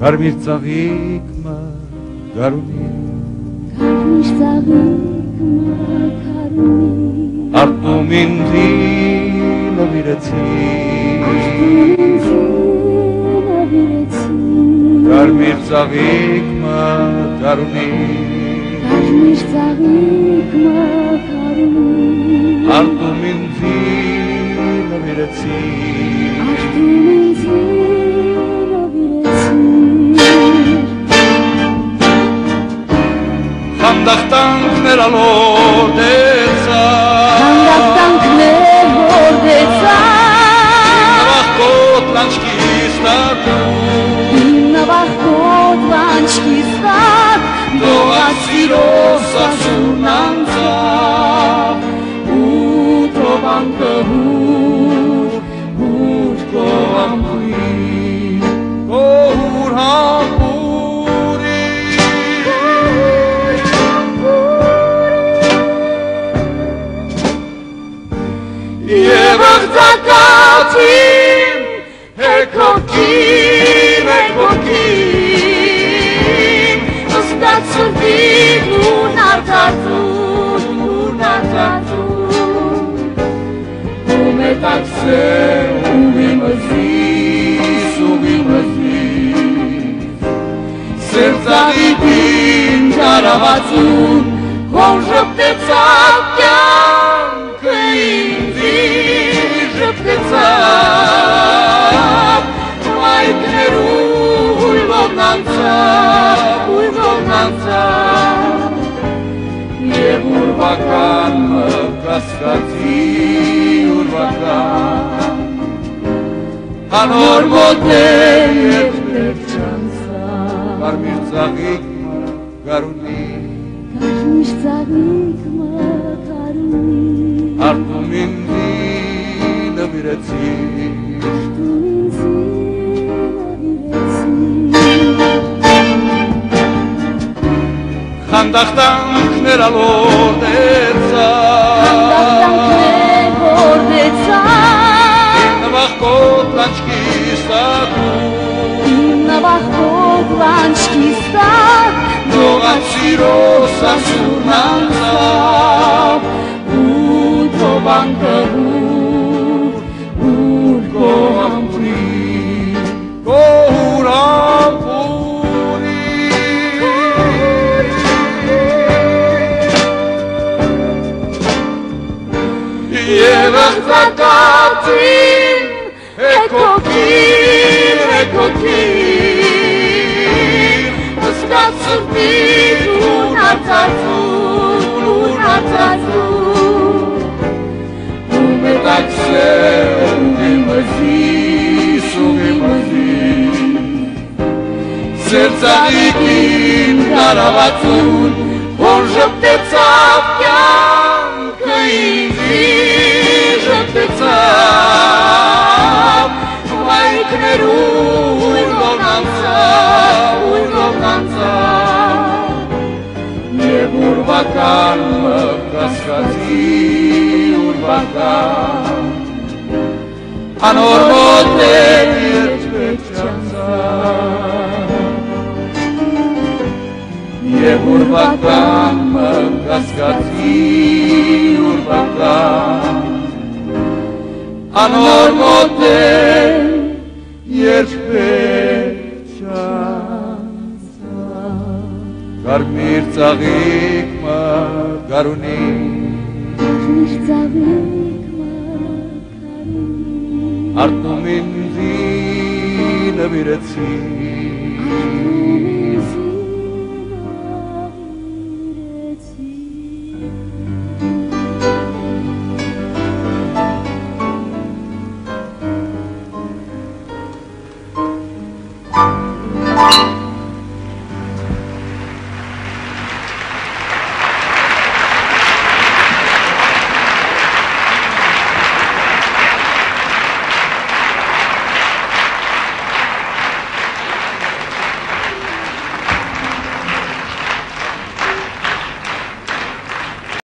Կարմիր ծաղիկ մը գարունի Կարմիր ծաղիկ մաքարունի Արտում ինձի նվիրեցի Աշտունինձի նավիրեցի Կարմիր ծաղիկ մը գարունի Կարմիր ծաղիկ մաքարունի Արտում ինձի նվիրեցի Աշտունինձի նավիրեցի דחתנקנר על עוד עצה. כאן דחתנקנר עוד עצה. Котланский статус. Им на Котланский статус. До асфироса сурнанца. Утро вам кагу, утро вам куй. Jebach zakatzim Ekokim, ekokim Ostatzun bidu nartatu Nartatu Umetak ze Umim aziz Umim aziz Zertzak ipin batzun Honzak հույլով նանցավ Եվ ուրվական մը կասկածի ուրվական Հանոր մոտեր երբեք չանցավ Կարմիր ծաղիկ մը գարունի Կարմիր ծաղիկ մաքարունի Արտում ինձի նվիրեցի ანდახთან ქნერა ლორდეცა ანდახთან ქნერორდეცა ნავახკოტლანჩკისაკუ ნავახკოტლანჩკისა ნოაციროსასუნანცა უთობანკებუ החזקתים, הקוטים, הקוטים, וסקצותית ונצצות, ונצצות, ומתקשר וממזיז וממזיז, סרצריקים קרבצות Anormote urbacan, anormote urbacan, anormote urbacan, anormote urbacan, anormote urbacan, anormote urbacan, anormote urbacan, anormote urbacan, anormote urbacan, urbacan, anormote urbacan, Անոր մոտեր երբեք չանցավ Կարմիր ծաղիկ մը գարունի Կարմիր ծաղիկ մաքարունի Արտում ինձի նվիրեցի